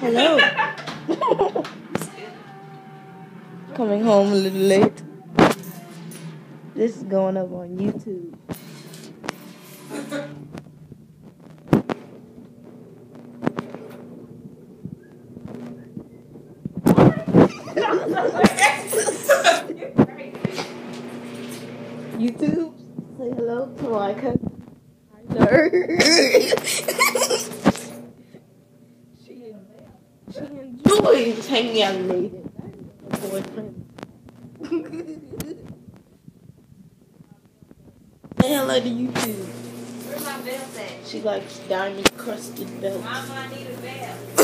Hello. Coming home a little late. This is going up on YouTube. YouTube, say hello to my cousin. She, enjoys hanging out late at night with her boyfriend. say hello to YouTube. Where's my belt at? She likes diamond crusted belts. Mama, I need a belt.